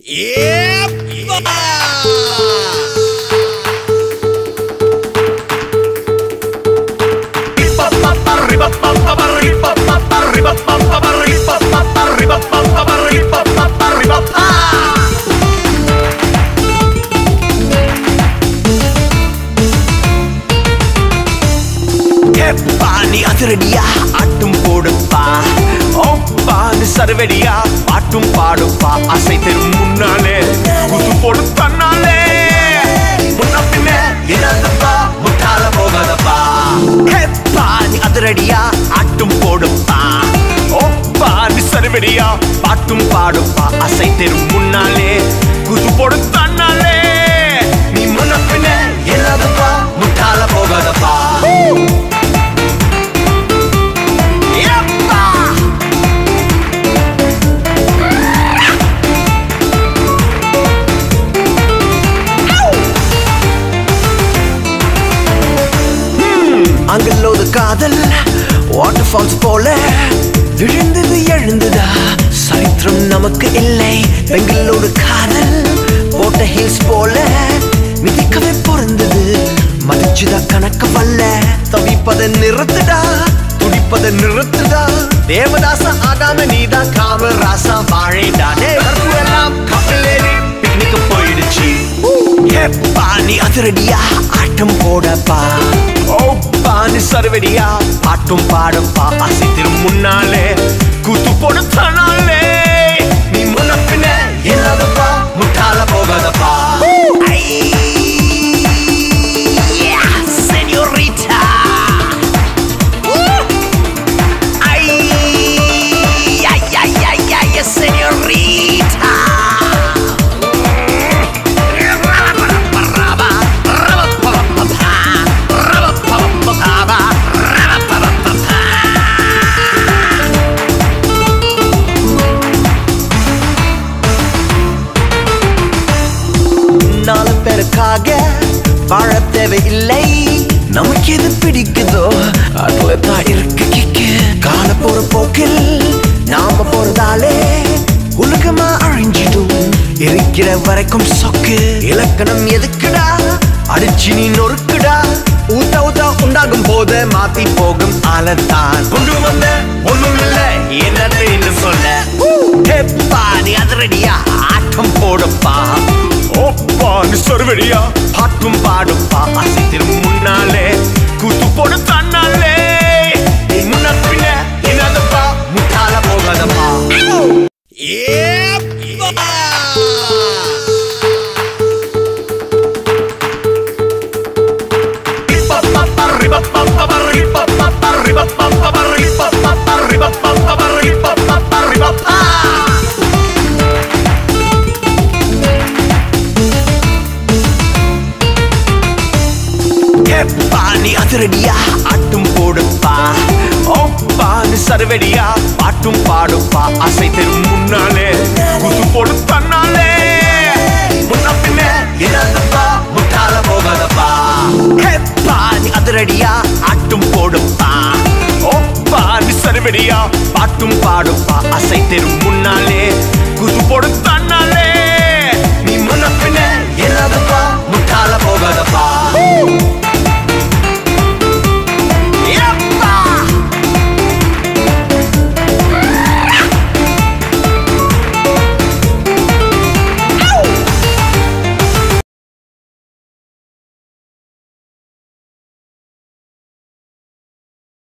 பாணி அது சரவெடியா? பாட்டும் பாடுப்பா அசை தெரும் முன்னாலே. குத்து போடு தன்னாலே முன்ன பின்ன இறந்தப்பா முட்டால போகாதப்பா. பாணி அதிரடியா? ஆட்டும் போடுப்பா ஓப்பா நீ சருவெடியா? பாட்டும் பாடுப்பா அசை தெரும் முன்னாலே. குத்து போடு தன்னாலே காதல் வாட்டர் ஃபால்ஸ் போல. விழுந்தது எழுந்ததா? சரித்திரம் நமக்கு இல்லை. பெங்களூரு காதல் போட்ட ஹில்ஸ் போல. மிதிக்கவே பொருந்தது மதிச்சுதா கணக்கு வல்ல. தவிப்பதை நிறுத்துடா துடிப்பதை நிறுத்துடா. தேவதாச ஆகாம நீதான் காமராசா வாழைடானே எல்லாம் கப்பலேறி பிக்னிக் போயிடுச்சு. எப்பா நீ அதிரடியா ஆட்டம் போடப்பா. ஓப்பா நீ சர்வடியா பாட்டும் பாடும் பா அசைத்திரும் முன்னாலே. கூத்து போட தனாலே நமக்காக வாழ தேவையில்லை. நமக்கு எது பிடிக்குதோ அதுல தான் இருக்கு கிக்கு. கால போற போக்கில் நாம போறதாலே உலகமா அழிஞ்சிடும். இருக்கிற வரைக்கும் சொக்கு. இலக்கணம் எதுக்குடா? அடிச்சு நீ நொறுக்குடா? ஊத்த ஊத்த உண்டாகும் போது மாத்தி போகும் ஆளத்தான். கொண்டு வந்த பாட்டும் பாடுப்பா அசைத்திரும் முன்னாலே கூத்து போடு தன்னாலே பாணி அதிரடியா ஆட்டும் போடுப்பா. ஓப்பான்னு சரவெடியா பாட்டும் பாடுப்பா. அசை தெரும் முன்னாலே குத்து போடு தன்னாலே. முன்ன பின்ன இல்லாதப்பா முட்டால போகாதப்பா. பாணி அதிரடியா ஆட்டும் போடுப்பா. ஓப்பான்னு சரவெடியா பாட்டும் பாடுப்பா. அசை தெரும் முன்னாலே குத்து போடு தன்னாலே.